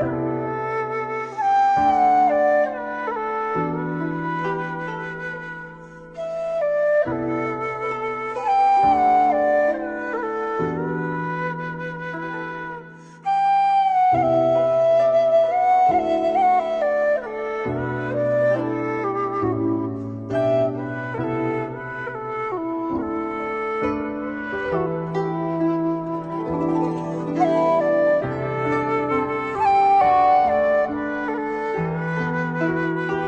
you. あ!